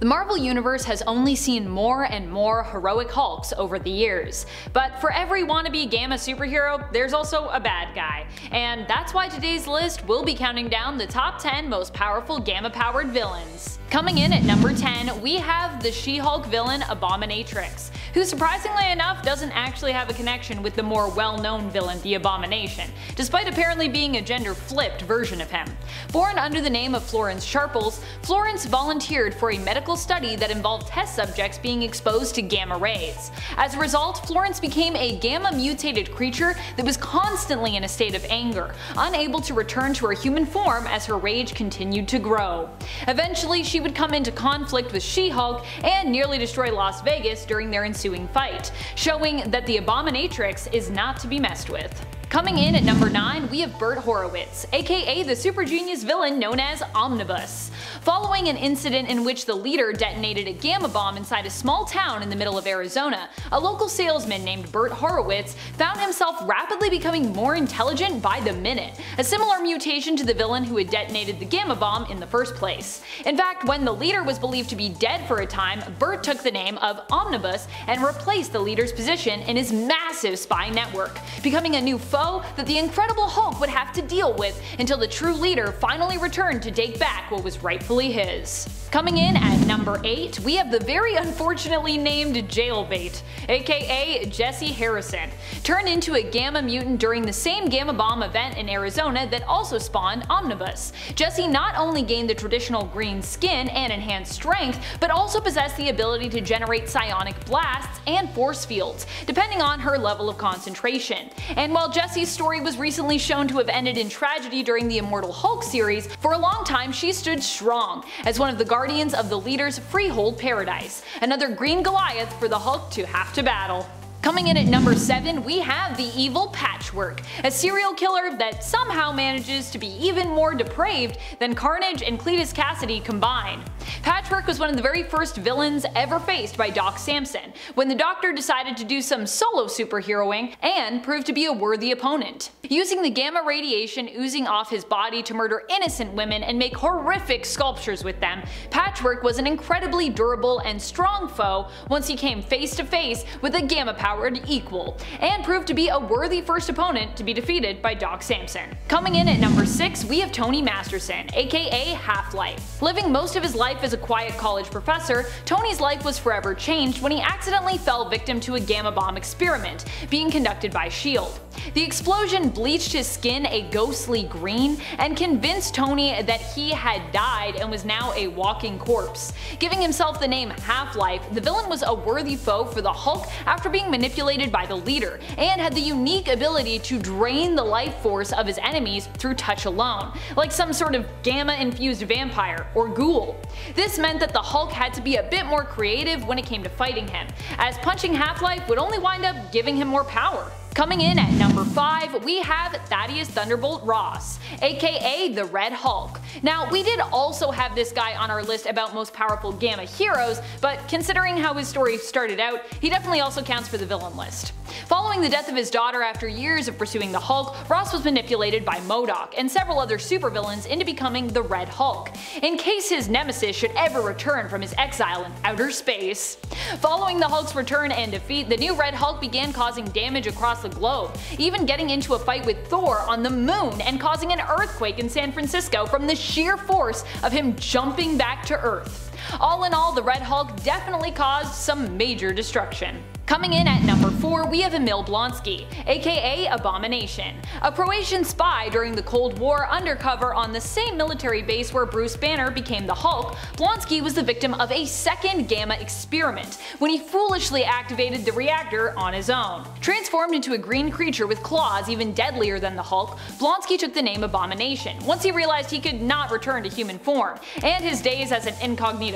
The Marvel Universe has only seen more and more heroic Hulks over the years, but for every wannabe Gamma superhero, there's also a bad guy. And that's why today's list will be counting down the top 10 most powerful Gamma-powered villains. Coming in at number 10, we have the She-Hulk villain Abominatrix, who surprisingly enough doesn't actually have a connection with the more well-known villain the Abomination, despite apparently being a gender-flipped version of him. Born under the name of Florence Sharples, Florence volunteered for a medical study that involved test subjects being exposed to gamma rays. As a result, Florence became a gamma-mutated creature that was constantly in a state of anger, unable to return to her human form as her rage continued to grow. Eventually, she would come into conflict with She-Hulk and nearly destroy Las Vegas during their ensuing fight, showing that the Abominatrix is not to be messed with. Coming in at number 9, we have Burt Horowitz, aka the super genius villain known as Omnibus. Following an incident in which the leader detonated a gamma bomb inside a small town in the middle of Arizona, a local salesman named Burt Horowitz found himself rapidly becoming more intelligent by the minute, a similar mutation to the villain who had detonated the gamma bomb in the first place. In fact, when the leader was believed to be dead for a time, Burt took the name of Omnibus and replaced the leader's position in his massive spy network, becoming a new foe that the Incredible Hulk would have to deal with until the true leader finally returned to take back what was rightfully his. Coming in at number 8, we have the very unfortunately named Jailbait, aka Jessie Harrison, turned into a Gamma mutant during the same Gamma Bomb event in Arizona that also spawned Omnibus. Jessie not only gained the traditional green skin and enhanced strength, but also possessed the ability to generate psionic blasts and force fields, depending on her level of concentration. And while Jessie's story was recently shown to have ended in tragedy during the Immortal Hulk series, for a long time she stood strong as one of the guardians of the leader's Freehold Paradise, another green Goliath for the Hulk to have to battle. Coming in at number 7, we have the evil Patchwork, a serial killer that somehow manages to be even more depraved than Carnage and Cletus Kasady combined. Patchwork was one of the very first villains ever faced by Doc Samson, when the Doctor decided to do some solo superheroing and proved to be a worthy opponent. Using the gamma radiation oozing off his body to murder innocent women and make horrific sculptures with them, Patchwork was an incredibly durable and strong foe once he came face to face with a gamma equal, and proved to be a worthy first opponent to be defeated by Doc Samson. Coming in at number 6 we have Tony Masterson, aka Half-Life. Living most of his life as a quiet college professor, Tony's life was forever changed when he accidentally fell victim to a gamma bomb experiment being conducted by S.H.I.E.L.D. The explosion bleached his skin a ghostly green and convinced Tony that he had died and was now a walking corpse. Giving himself the name Half-Life, the villain was a worthy foe for the Hulk after being manipulated by the leader, and had the unique ability to drain the life force of his enemies through touch alone, like some sort of gamma-infused vampire or ghoul. This meant that the Hulk had to be a bit more creative when it came to fighting him, as punching Half-Life would only wind up giving him more power. Coming in at number 5, we have Thaddeus Thunderbolt Ross, aka the Red Hulk. Now, we did also have this guy on our list about most powerful Gamma heroes, but considering how his story started out, he definitely also counts for the villain list. Following the death of his daughter after years of pursuing the Hulk, Ross was manipulated by MODOK and several other supervillains into becoming the Red Hulk, in case his nemesis should ever return from his exile in outer space. Following the Hulk's return and defeat, the new Red Hulk began causing damage across the globe, even getting into a fight with Thor on the moon and causing an earthquake in San Francisco from the sheer force of him jumping back to Earth. All in all, the Red Hulk definitely caused some major destruction. Coming in at number 4 we have Emil Blonsky, aka Abomination. A Croatian spy during the Cold War undercover on the same military base where Bruce Banner became the Hulk, Blonsky was the victim of a second Gamma experiment when he foolishly activated the reactor on his own. Transformed into a green creature with claws even deadlier than the Hulk, Blonsky took the name Abomination once he realized he could not return to human form, and his days as an incognito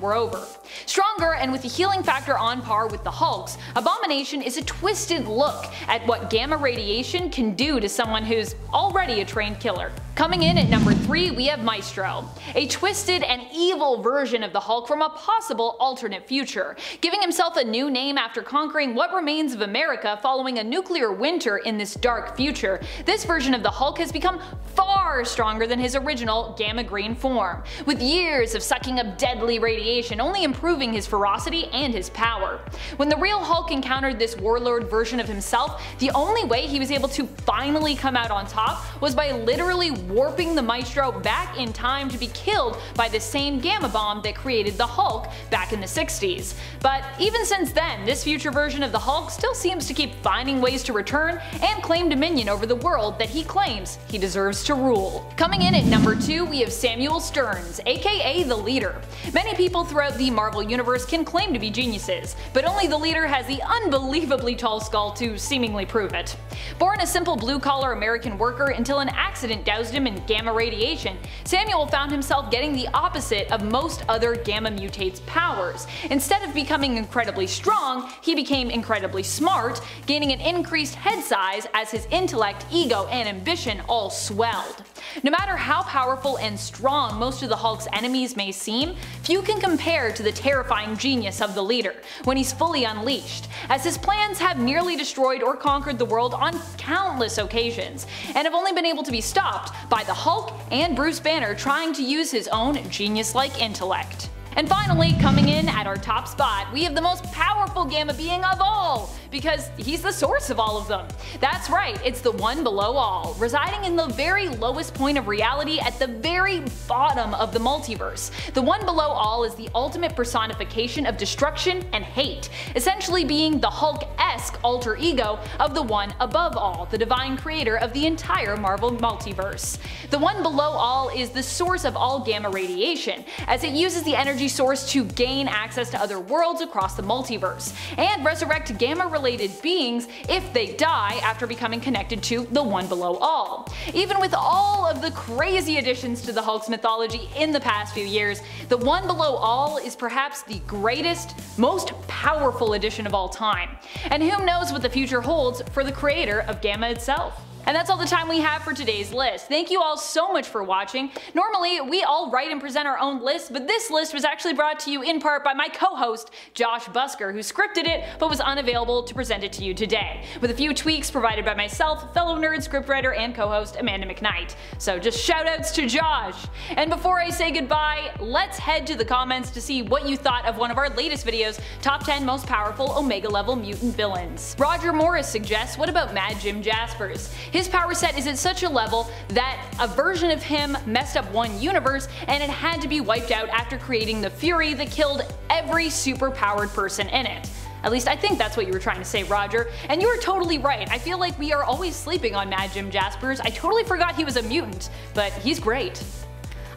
were over. Stronger and with a healing factor on par with the Hulks, Abomination is a twisted look at what gamma radiation can do to someone who's already a trained killer. Coming in at number 3 we have Maestro, a twisted and evil version of the Hulk from a possible alternate future, giving himself a new name after conquering what remains of America following a nuclear winter in this dark future. This version of the Hulk has become far stronger than his original gamma green form, with years of sucking up deadly radiation, only improving his ferocity and his power. When the real Hulk encountered this warlord version of himself, the only way he was able to finally come out on top was by literally warping the Maestro back in time to be killed by the same gamma bomb that created the Hulk back in the 60s. But even since then, this future version of the Hulk still seems to keep finding ways to return and claim dominion over the world that he claims he deserves to rule. Coming in at number 2 we have Samuel Sterns, aka the Leader. Many people throughout the Marvel universe can claim to be geniuses, but only the Leader has the unbelievably tall skull to seemingly prove it. Born a simple blue-collar American worker until an accident doused him in gamma radiation, Samuel found himself getting the opposite of most other gamma mutates powers. Instead of becoming incredibly strong, he became incredibly smart, gaining an increased head size as his intellect, ego, and ambition all swelled. No matter how powerful and strong most of the Hulk's enemies may seem, few can compare to the terrifying genius of the leader when he's fully unleashed, as his plans have nearly destroyed or conquered the world on countless occasions, and have only been able to be stopped by the Hulk and Bruce Banner trying to use his own genius-like intellect. And finally, coming in at our top spot, we have the most powerful Gamma being of all, because he's the source of all of them. That's right, it's the one below all, residing in the very lowest point of reality at the very bottom of the multiverse. The one below all is the ultimate personification of destruction and hate, essentially being the Hulk-esque alter ego of the one above all, the divine creator of the entire Marvel multiverse. The one below all is the source of all gamma radiation, as it uses the energy source to gain access to other worlds across the multiverse, and resurrect gamma-related beings if they die after becoming connected to the One Below All. Even with all of the crazy additions to the Hulk's mythology in the past few years, the One Below All is perhaps the greatest, most powerful addition of all time. And who knows what the future holds for the creator of Gamma itself. And that's all the time we have for today's list. Thank you all so much for watching. Normally, we all write and present our own lists, but this list was actually brought to you in part by my co-host, Josh Busker, who scripted it but was unavailable to present it to you today, with a few tweaks provided by myself, fellow nerd scriptwriter and co-host Amanda McKnight. So just shoutouts to Josh! And before I say goodbye, let's head to the comments to see what you thought of one of our latest videos, Top 10 Most Powerful Omega Level Mutant Villains. Roger Morris suggests, what about Mad Jim Jaspers? His power set is at such a level that a version of him messed up one universe and it had to be wiped out after creating the Fury that killed every super-powered person in it. At least I think that's what you were trying to say, Roger. And you were totally right. I feel like we are always sleeping on Mad Jim Jaspers. I totally forgot he was a mutant, but he's great.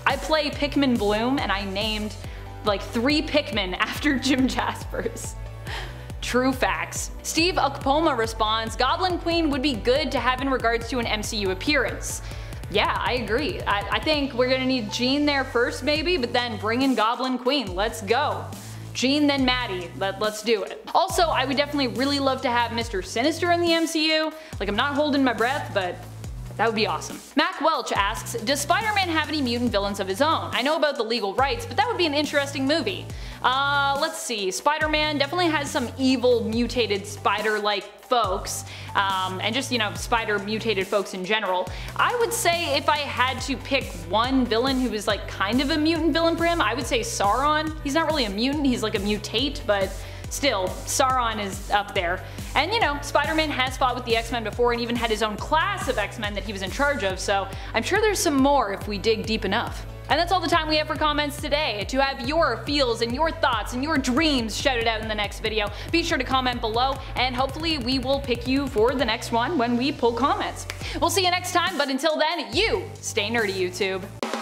I play Pikmin Bloom and I named like three Pikmin after Jim Jaspers. True facts. Steve Okpoma responds, Goblin Queen would be good to have in regards to an MCU appearance. Yeah, I agree. I, I think we're gonna need Jean there first maybe, but then bring in Goblin Queen. Let's go. Jean then Maddie, Let, let's do it. Also, I would definitely really love to have Mr. Sinister in the MCU. Like I'm not holding my breath, but that would be awesome. Mac Welch asks, does Spider-Man have any mutant villains of his own? I know about the legal rights, but that would be an interesting movie. Uh, let's see, Spider-Man definitely has some evil mutated spider-like folks, um, and just, you know, spider mutated folks in general. I would say if I had to pick one villain who was like kind of a mutant villain for him, I would say Sauron. He's not really a mutant, he's like a mutate, but still, Sauron is up there. And you know, Spider-Man has fought with the X-Men before and even had his own class of X-Men that he was in charge of, so I'm sure there's some more if we dig deep enough. And that's all the time we have for comments today. To have your feels and your thoughts and your dreams shouted out in the next video, be sure to comment below and hopefully we will pick you for the next one when we pull comments. We'll see you next time, but until then, you stay nerdy YouTube.